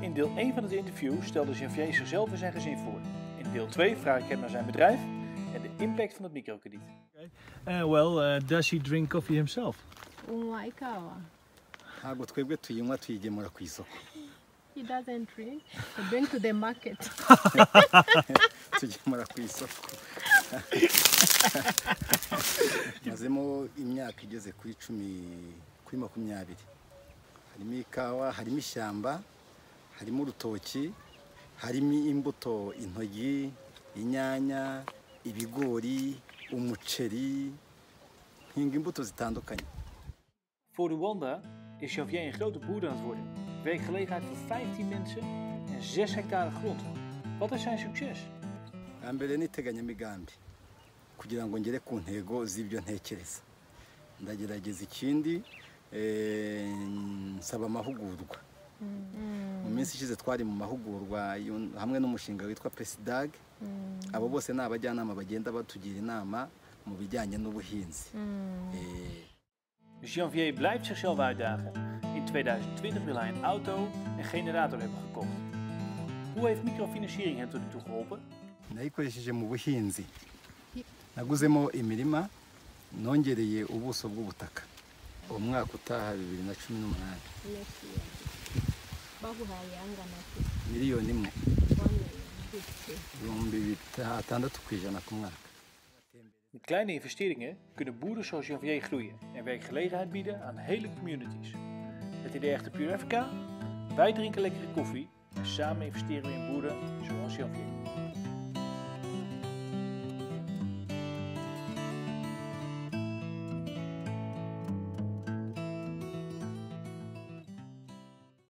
In deel 1 van het interview stelde Javier zichzelf en zijn gezin voor. In deel 2 vraag ik hem naar zijn bedrijf en de impact van het microkrediet. Uh, well, uh, does he drink coffee himself? unywa ikawa. Ntabwo twebwe tuyinywa tuyigemura ku isoko. He doesn't drink. He bring to the market. Tugemura ku isoko. Mazemo imyaka igeze kuri cumi kuri makumyabiri. Harimo ikawa harimo ishyamba harimo urutoki harimo imbuto intoryi inyanya ibigori umuceri nhinga imbuto zitandukanye Voor Rwanda is Javier een grote boer aan het worden. Werkgelegenheid voor 15 mensen en 6 hectare grond. Wat is zijn succes? mbere ni iteganyamigambi kugira ngo ngere ku ntego z'ibyo ntekereza ndagerageza ikindi eh, nsaba amahugurwa minsi ishize twari mu mahugurwa hamwe n'umushinga witwa pesidag mm. abo bose ni abajyanama bagenda batugira inama mu bijyanye n'ubuhinzi mm. eh. Janvier blijft zichzelf uitdagen. In 2020 wil hij een auto en generator hebben gekocht. Hoe heeft microfinanciering hem tot nu toe geholpen? Nayikoresheje mu buhinzi. Naguzemo imirima nongereye ubuso bw'ubutaka. Umwaka utaha 2018. Hoe ga je aan Met kleine investeringen kunnen boeren zoals Javier groeien en werkgelegenheid bieden aan hele communities. Het idee echter Pure Africa? Wij drinken lekkere koffie en samen investeren we in boeren zoals Javier.